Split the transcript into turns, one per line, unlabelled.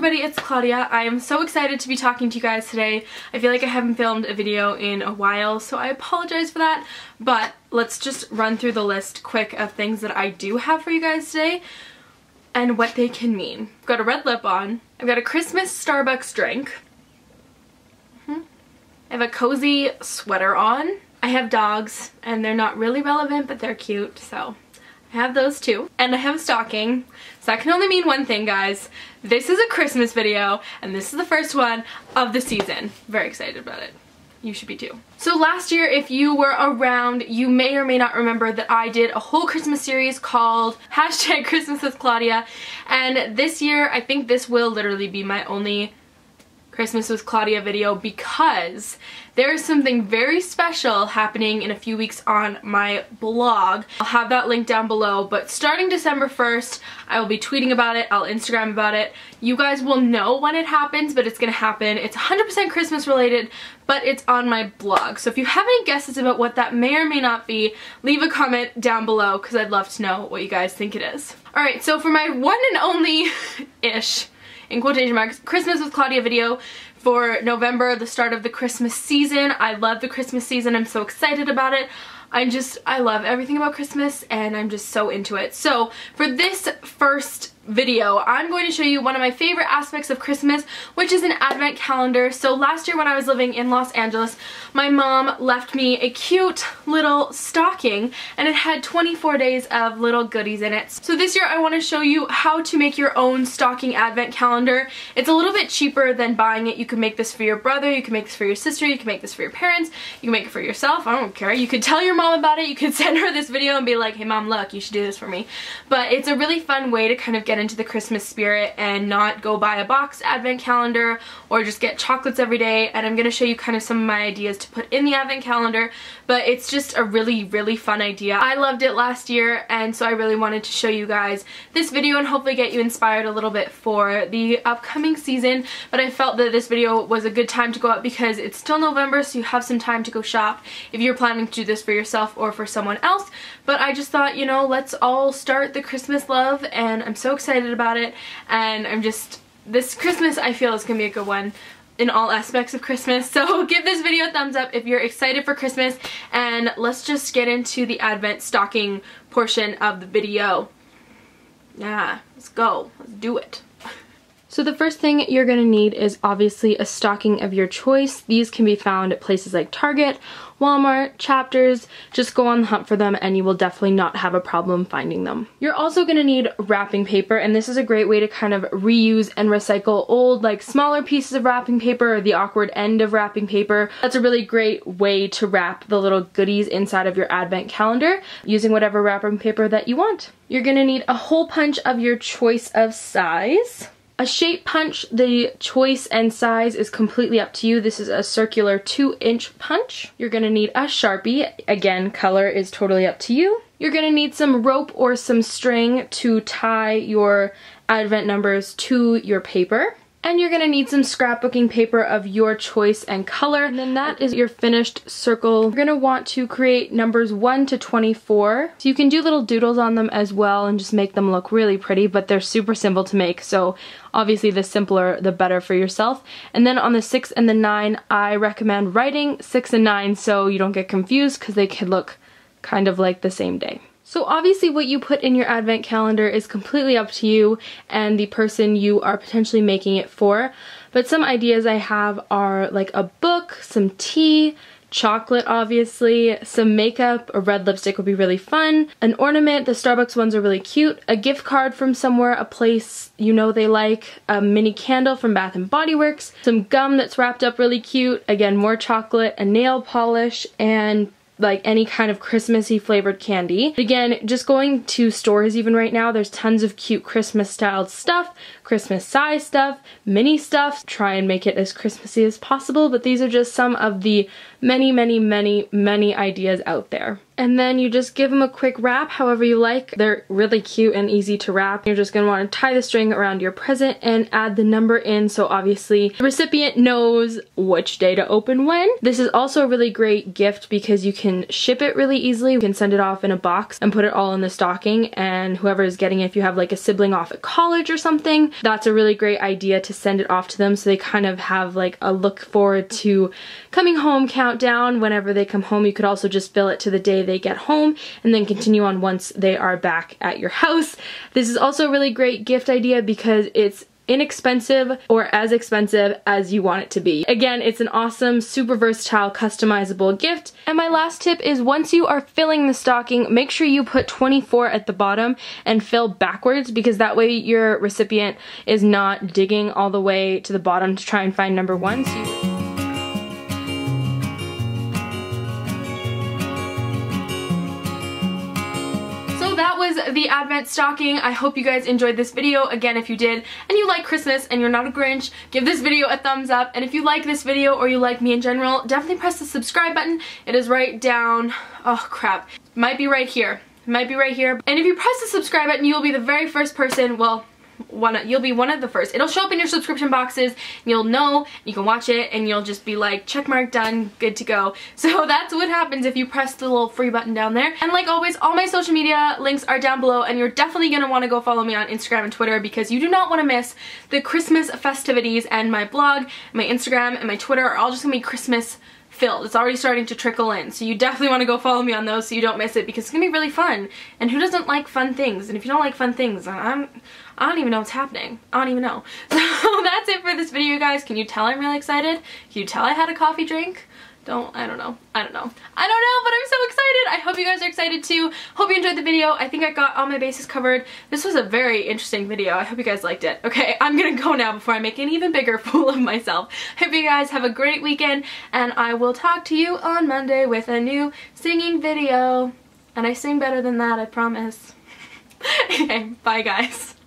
everybody, it's Claudia. I am so excited to be talking to you guys today. I feel like I haven't filmed a video in a while, so I apologize for that, but let's just run through the list quick of things that I do have for you guys today and what they can mean. I've got a red lip on. I've got a Christmas Starbucks drink. Mm -hmm. I have a cozy sweater on. I have dogs, and they're not really relevant, but they're cute, so I have those too. And I have a stocking. So that can only mean one thing, guys. This is a Christmas video, and this is the first one of the season. Very excited about it. You should be too. So last year, if you were around, you may or may not remember that I did a whole Christmas series called hashtag Christmas with Claudia. And this year, I think this will literally be my only Christmas with Claudia video because there is something very special happening in a few weeks on my blog. I'll have that link down below, but starting December 1st, I will be tweeting about it, I'll Instagram about it. You guys will know when it happens, but it's gonna happen. It's 100% Christmas related, but it's on my blog. So if you have any guesses about what that may or may not be, leave a comment down below because I'd love to know what you guys think it is. Alright, so for my one and only-ish in quotation marks, Christmas with Claudia video for November, the start of the Christmas season. I love the Christmas season. I'm so excited about it. I just, I love everything about Christmas and I'm just so into it. So for this first video, I'm going to show you one of my favorite aspects of Christmas, which is an advent calendar. So last year when I was living in Los Angeles, my mom left me a cute little stocking and it had 24 days of little goodies in it. So this year I want to show you how to make your own stocking advent calendar. It's a little bit cheaper than buying it. You can make this for your brother, you can make this for your sister, you can make this for your parents, you can make it for yourself, I don't care. You could tell your mom about it, you could send her this video and be like, hey mom look, you should do this for me. But it's a really fun way to kind of get into the Christmas spirit and not go buy a box advent calendar or just get chocolates every day and I'm going to show you kind of some of my ideas to put in the advent calendar but it's just a really really fun idea. I loved it last year and so I really wanted to show you guys this video and hopefully get you inspired a little bit for the upcoming season but I felt that this video was a good time to go out because it's still November so you have some time to go shop if you're planning to do this for yourself or for someone else but I just thought you know let's all start the Christmas love and I'm so excited about it and I'm just this Christmas I feel is gonna be a good one in all aspects of Christmas. So give this video a thumbs up if you're excited for Christmas and let's just get into the Advent stocking portion of the video. Yeah, let's go. Let's do it. So the first thing you're going to need is obviously a stocking of your choice. These can be found at places like Target, Walmart, Chapters. Just go on the hunt for them and you will definitely not have a problem finding them. You're also going to need wrapping paper and this is a great way to kind of reuse and recycle old like smaller pieces of wrapping paper or the awkward end of wrapping paper. That's a really great way to wrap the little goodies inside of your advent calendar using whatever wrapping paper that you want. You're going to need a hole punch of your choice of size. A shape punch, the choice and size is completely up to you. This is a circular two inch punch. You're gonna need a Sharpie. Again, color is totally up to you. You're gonna need some rope or some string to tie your advent numbers to your paper. And you're going to need some scrapbooking paper of your choice and color. And then that is your finished circle. You're going to want to create numbers 1 to 24. So you can do little doodles on them as well and just make them look really pretty, but they're super simple to make. So obviously the simpler the better for yourself. And then on the 6 and the 9, I recommend writing 6 and 9 so you don't get confused because they could look kind of like the same day. So obviously what you put in your advent calendar is completely up to you and the person you are potentially making it for. But some ideas I have are like a book, some tea, chocolate obviously, some makeup, a red lipstick would be really fun, an ornament, the Starbucks ones are really cute, a gift card from somewhere, a place you know they like, a mini candle from Bath & Body Works, some gum that's wrapped up really cute, again more chocolate, a nail polish, and like any kind of Christmassy flavored candy. Again, just going to stores even right now, there's tons of cute Christmas styled stuff, Christmas size stuff, mini stuff. Try and make it as Christmassy as possible, but these are just some of the many, many, many, many ideas out there. And then you just give them a quick wrap however you like. They're really cute and easy to wrap. You're just going to want to tie the string around your present and add the number in so obviously the recipient knows which day to open when. This is also a really great gift because you can ship it really easily. You can send it off in a box and put it all in the stocking and whoever is getting it, if you have like a sibling off at college or something, that's a really great idea to send it off to them so they kind of have like a look forward to coming home countdown whenever they come home. You could also just fill it to the day they get home and then continue on once they are back at your house. This is also a really great gift idea because it's inexpensive or as expensive as you want it to be. Again, it's an awesome, super versatile, customizable gift. And my last tip is once you are filling the stocking, make sure you put 24 at the bottom and fill backwards because that way your recipient is not digging all the way to the bottom to try and find number one. So that was the advent stocking. I hope you guys enjoyed this video. Again, if you did and you like Christmas and you're not a Grinch, give this video a thumbs up. And if you like this video or you like me in general, definitely press the subscribe button. It is right down, oh crap, might be right here. Might be right here. And if you press the subscribe button, you will be the very first person, well, one you'll be one of the first. It'll show up in your subscription boxes. You'll know, you can watch it, and you'll just be like, check mark done, good to go. So that's what happens if you press the little free button down there. And like always, all my social media links are down below, and you're definitely gonna wanna go follow me on Instagram and Twitter because you do not wanna miss the Christmas festivities and my blog, my Instagram, and my Twitter are all just gonna be Christmas filled. It's already starting to trickle in. So you definitely want to go follow me on those so you don't miss it because it's going to be really fun. And who doesn't like fun things? And if you don't like fun things, I'm, I don't even know what's happening. I don't even know. So that's it for this video, guys. Can you tell I'm really excited? Can you tell I had a coffee drink? Don't, I don't know. I don't know. I don't know, but I'm so excited. I hope you guys are excited too. Hope you enjoyed the video. I think I got all my bases covered. This was a very interesting video. I hope you guys liked it. Okay, I'm gonna go now before I make an even bigger fool of myself. Hope you guys have a great weekend, and I will talk to you on Monday with a new singing video. And I sing better than that, I promise. okay, bye guys.